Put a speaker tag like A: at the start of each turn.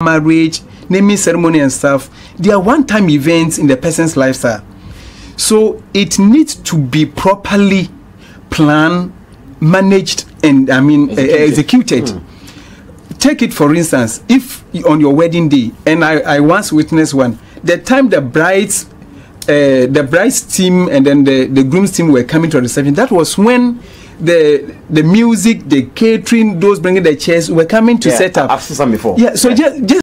A: marriage, naming ceremony and stuff, they are one-time events in the person's lifestyle. So it needs to be properly planned, managed, and I mean executed. Uh, executed. Mm. Take it for instance, if on your wedding day, and I, I once witnessed one, the time the bride's uh, the bride's team and then the, the groom's team were coming to a reception, that was when the the music, the catering, those bringing the chairs were coming to
B: yeah,
A: set up.
B: I've seen some before.
A: Yeah, so
B: yeah.
A: just just